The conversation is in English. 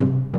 you